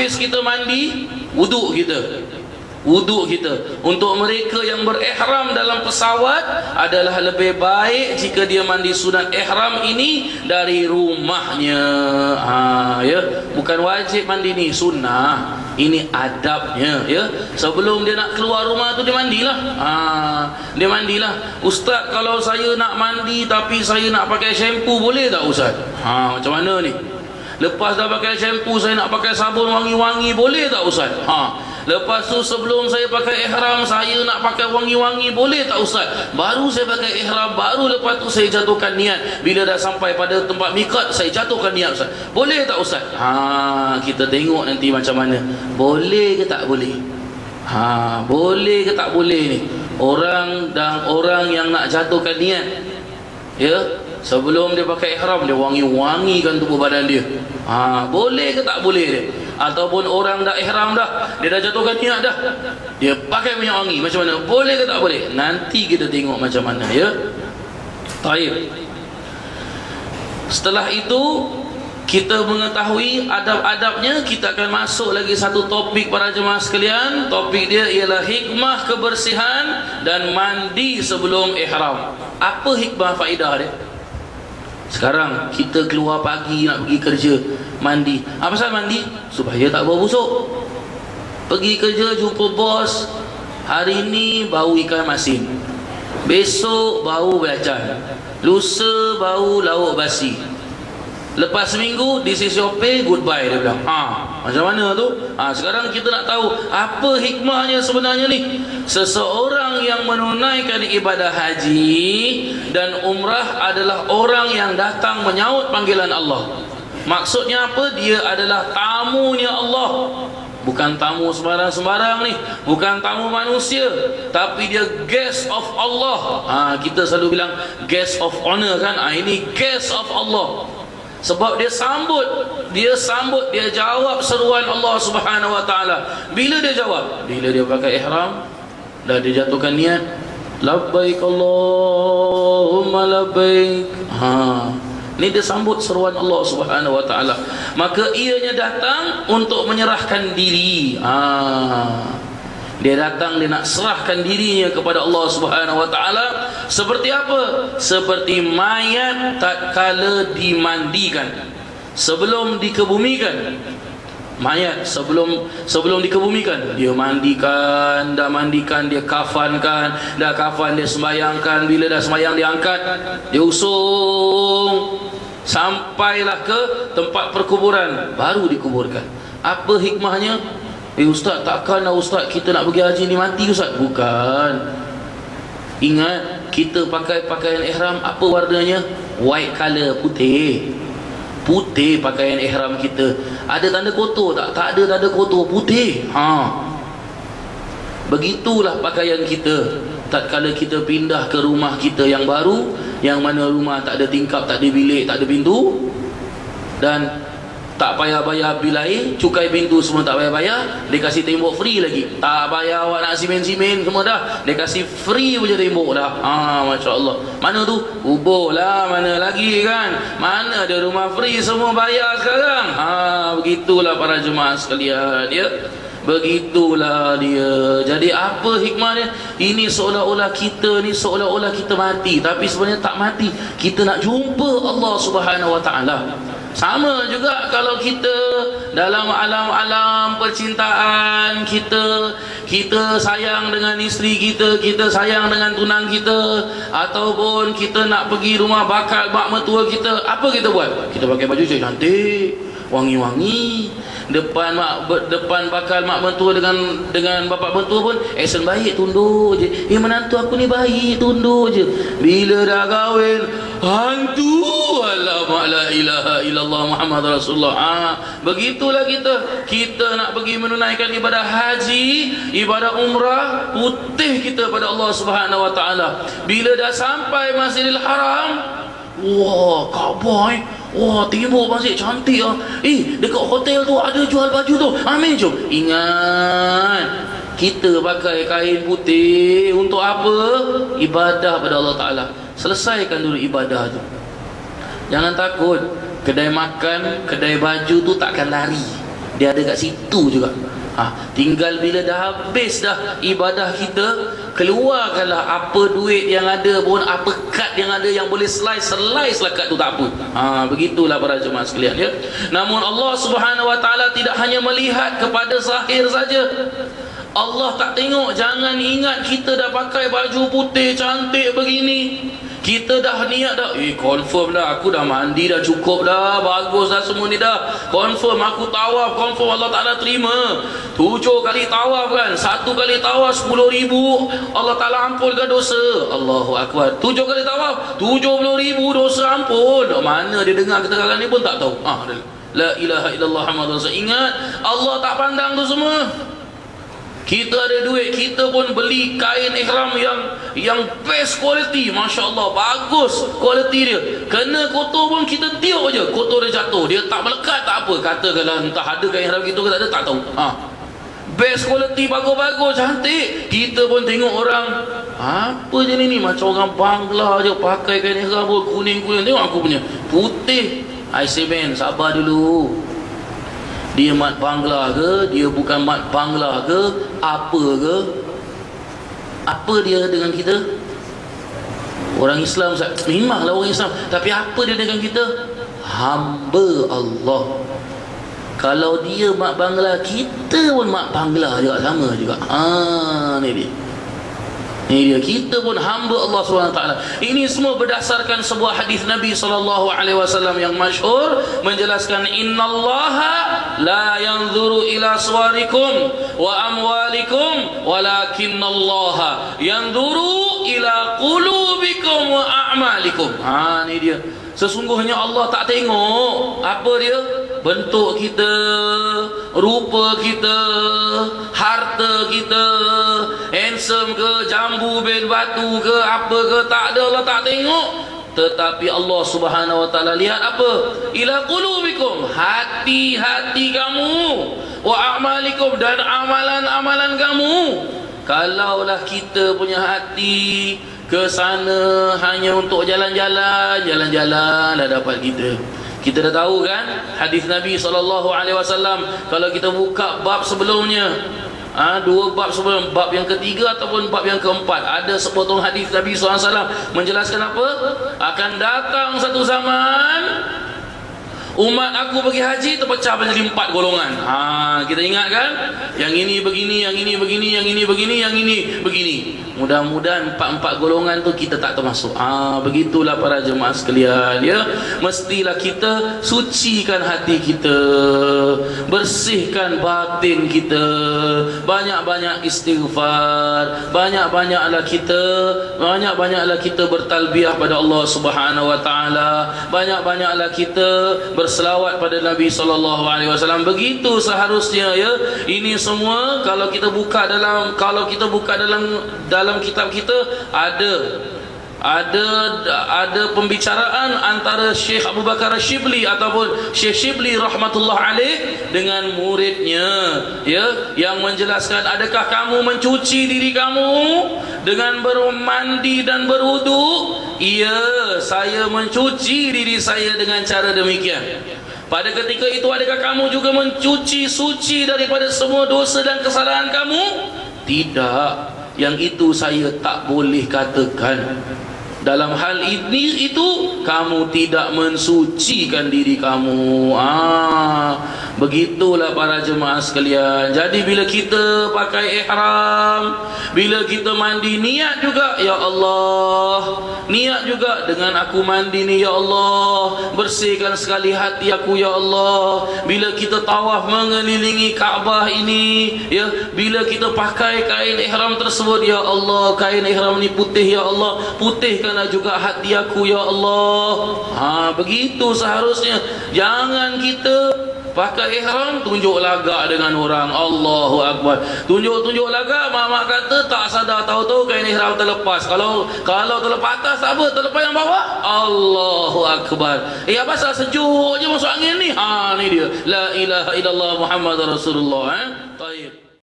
habis kita mandi wuduk kita. Wuduk kita. Untuk mereka yang berihram dalam pesawat adalah lebih baik jika dia mandi sunat ihram ini dari rumahnya. Ha, ya. Bukan wajib mandi ni sunnah. Ini adabnya ya. Sebelum dia nak keluar rumah tu dia mandilah. Ha, dia mandilah. Ustaz kalau saya nak mandi tapi saya nak pakai shampoo boleh tak ustaz? Ha, macam mana ni lepas dah pakai shampoo saya nak pakai sabun wangi-wangi boleh tak ustaz ha, Lepas tu sebelum saya pakai ihram Saya nak pakai wangi-wangi Boleh tak Ustaz? Baru saya pakai ihram Baru lepas tu saya jatuhkan niat Bila dah sampai pada tempat mikat Saya jatuhkan niat Ustaz Boleh tak Ustaz? Ha, kita tengok nanti macam mana Boleh ke tak boleh? Ha, boleh ke tak boleh ni? Orang dan orang yang nak jatuhkan niat Ya Sebelum dia pakai ihram Dia wangi-wangikan tubuh badan dia. Ha, Boleh ke tak boleh dia? ataupun orang dah ihram dah dia dah jatuhkan niat dah dia pakai minyak wangi macam mana? Boleh ke tak boleh? Nanti kita tengok macam mana ya? Taib. Setelah itu kita mengetahui adab-adabnya kita akan masuk lagi satu topik para jemaah sekalian. Topik dia ialah hikmah kebersihan dan mandi sebelum ihram. Apa hikmah faedah dia sekarang kita keluar pagi nak pergi kerja Mandi. Apa pasal mandi? Supaya tak bau busuk. Pergi kerja jumpa bos. Hari ni bau ikan masin. Besok bau belacan. Lusa bau lauk basi. Lepas seminggu This is your pay Goodbye dia bilang. Ha, Macam mana tu? Ha, Sekarang kita nak tahu Apa hikmahnya sebenarnya ni. Seseorang yang menunaikan ibadah haji Dan umrah adalah orang yang datang Menyaut panggilan Allah. Maksudnya apa? Dia adalah tamunya Allah. Bukan tamu sembarang-sembarang ni. Bukan tamu manusia. Tapi dia guest of Allah. Ha, Kita selalu bilang guest of honor kan? Ha, Ini guest of Allah sebab dia sambut dia sambut dia jawab seruan Allah Subhanahu wa taala. Bila dia jawab? Bila dia pakai ihram dan dia jatuhkan niat labbaik Allahumma labbaik. Ha. Ini dia sambut seruan Allah Subhanahu wa taala. Maka ianya datang untuk menyerahkan diri. Ha. Dia datang dia nak serahkan dirinya kepada Allah Subhanahu wa taala seperti apa? Seperti mayat tak kala dimandikan sebelum dikebumikan. Mayat sebelum sebelum dikebumikan dia mandikan, dah mandikan dia kafankan, dah kafan dia sembayangkan, bila dah sembayang dia angkat, dia usung sampailah ke tempat perkuburan baru dikuburkan. Apa hikmahnya? Eh ustaz takkanlah ustaz kita nak pergi haji ni mati ustaz Bukan Ingat kita pakai pakaian ihram apa warnanya? White color putih. Putih pakaian ihram kita. Ada tanda kotor tak? Tak ada tanda kotor putih. Ha. Begitulah pakaian kita. Tak kala kita pindah ke rumah kita yang baru Yang mana rumah tak ada tingkap, tak ada bilik, tak ada pintu Dan tak payah bayar bil air cukai pintu semua tak payah bayar dia kasih tembok free lagi. Tak payah awak nak simen-simen semua dah dia kasih free punya tembok dah. Ha, Masya Allah mana tu? Ubah lah mana lagi kan? Mana ada rumah free semua bayar sekarang? Ha, begitulah para jemaah sekalian ya. Begitulah dia. Jadi apa hikmah dia? Ini seolah-olah kita ni Seolah-olah kita mati Tapi sebenarnya tak mati. Kita nak jumpa Allah subhanahu wa ta'ala sama juga kalau kita dalam alam-alam percintaan kita kita sayang dengan isteri kita, kita sayang dengan tunang kita ataupun kita nak pergi rumah bakal bak mertua kita, apa kita buat? Kita pakai baju cantik, wangi-wangi, depan mak depan bakal mak mentua dengan dengan bapa mentua pun action baik tunduk je. Eh menantu aku ni baik tunduk je. Bila dah kahwin hantu alamak la ilaha illallah muhammad rasulullah. Ha, begitulah kita. Kita nak pergi menunaikan ibadah haji ibadah umrah putih kita pada Allah subhanahu wa ta'ala. Bila dah sampai masjidil haram wah kabar eh Wah tembok masjid cantik ah. Eh dekat hotel tu ada jual baju tu. Amin jom. Ingat kita pakai kain putih untuk apa? Ibadah pada Allah Taala. Selesaikan dulu ibadah tu. Jangan takut. Kedai makan, kedai baju tu takkan lari. dia ada kat situ juga ha, tinggal bila dah habis dah ibadah kita keluarkanlah apa duit yang ada pun apa kad yang ada yang boleh slice slice lah kad tu tak apa. Ha, begitulah para jemaah sekalian ya. Namun Allah subhanahu wa ta'ala tidak hanya melihat kepada zahir saja. Allah tak tengok jangan ingat kita dah pakai baju putih cantik begini kita dah niat dah. Eh confirm dah aku dah mandi dah cukup dah. Bagus dah semua ni dah. Confirm aku tawaf. Confirm Allah Ta'ala terima. Tujuh kali tawaf kan? Satu kali tawaf sepuluh ribu. Allah Ta'ala ampunkan dosa. Allahu Akbar. Tujuh kali tawaf tujuh puluh ribu dosa ampun. Mana dia dengar keterangan ni pun tak tahu. Ah, La ilaha illallah Muhammad Rasul Ingat Allah tak pandang tu semua kita ada duit kita pun beli kain ihram yang yang best quality. masya-Allah bagus quality dia. Kena kotor pun kita tiup aja. Kotor dia jatuh. Dia tak melekat tak apa. Katakanlah entah ada kain ihram kita ke tak ada tak tahu. Ha. Best quality bagus-bagus cantik. Kita pun tengok orang apa je ni? Ni macam orang Bangla je pakai kain ihram pun kuning-kuning. Tengok aku punya putih. I say man sabar dulu dia mat bangla ke? Dia bukan mat bangla ke? Apa ke? Apa dia dengan kita? Orang Islam memanglah orang Islam. Tapi apa dia dengan kita? Hamba Allah. Kalau dia mat bangla kita pun mat bangla juga sama juga. Ha ni dia. Ini dia. Kita pun hamba Allah SWT Ini semua berdasarkan sebuah hadis Nabi SAW yang masyhur menjelaskan innallaha la yanzuru ila suwarikum wa amwalikum walakinallaha yanzuru ila qulubikum wa a'malikum. Ha ni dia. Sesungguhnya Allah tak tengok apa dia bentuk kita, rupa kita, harta kita, handsome ke, jambu bin batu ke, apa ke, tak ada Allah tak tengok. Tetapi Allah Subhanahu wa taala lihat apa? Ila qulubikum, hati-hati kamu, wa a'malikum dan amalan-amalan kamu. Kalaulah kita punya hati ke sana hanya untuk jalan-jalan, jalan-jalan dah dapat kita. Kita dah tahu kan hadis Nabi sallallahu alaihi wasallam kalau kita buka bab sebelumnya ha, dua bab sebelum bab yang ketiga ataupun bab yang keempat. Ada sepotong hadis Nabi SAW menjelaskan apa? Akan datang satu zaman umat aku pergi haji terpecah menjadi empat golongan ha, kita ingat kan yang ini begini yang ini begini yang ini begini yang ini begini Mudah-mudahan empat-empat golongan tu kita tak termasuk. Ah, begitulah para jemaah sekalian, ya. Mestilah kita sucikan hati kita, bersihkan batin kita. Banyak-banyak istighfar, banyak-banyaklah kita, banyak-banyaklah kita bertalbiah pada Allah Subhanahu wa taala. Banyak-banyaklah kita berselawat pada Nabi sallallahu alaihi wasallam. Begitu seharusnya ya. Ini semua kalau kita buka dalam kalau kita buka dalam dalam kitab kita ada ada ada pembicaraan antara Syekh Abu Bakar Shibli ataupun Syekh Shibli rahmatullah alaih dengan muridnya ya yang menjelaskan adakah kamu mencuci diri kamu dengan bermandi dan berwudu? Iya saya mencuci diri saya dengan cara demikian. Pada ketika itu adakah kamu juga mencuci suci daripada semua dosa dan kesalahan kamu? Tidak yang itu saya tak boleh katakan dalam hal ini itu kamu tidak mensucikan diri kamu. Ah begitulah para jemaah sekalian. Jadi bila kita pakai ihram bila kita mandi niat juga ya Allah niat juga dengan aku mandi ni ya Allah bersihkan sekali hati aku ya Allah. Bila kita tawaf mengelilingi Kaabah ini ya bila kita pakai kain ihram tersebut ya Allah kain ihram ni putih ya Allah. Putihkan Bersihkanlah juga hati aku ya Allah? Ha, Begitu seharusnya. Jangan kita Pakai ihram tunjuk lagak dengan orang. Allahu Akbar. Tunjuk-tunjuk lagak Mak-mak kata tak sadar tahu-tahu kain ihram terlepas. Kalau kalau terlepas atas apa? Terlepas yang bawah? Allahu Akbar. Eh apa pasal sejuk je masuk angin ni? Ha ni dia. La ilaha illallah Muhammad Rasulullah eh? Taib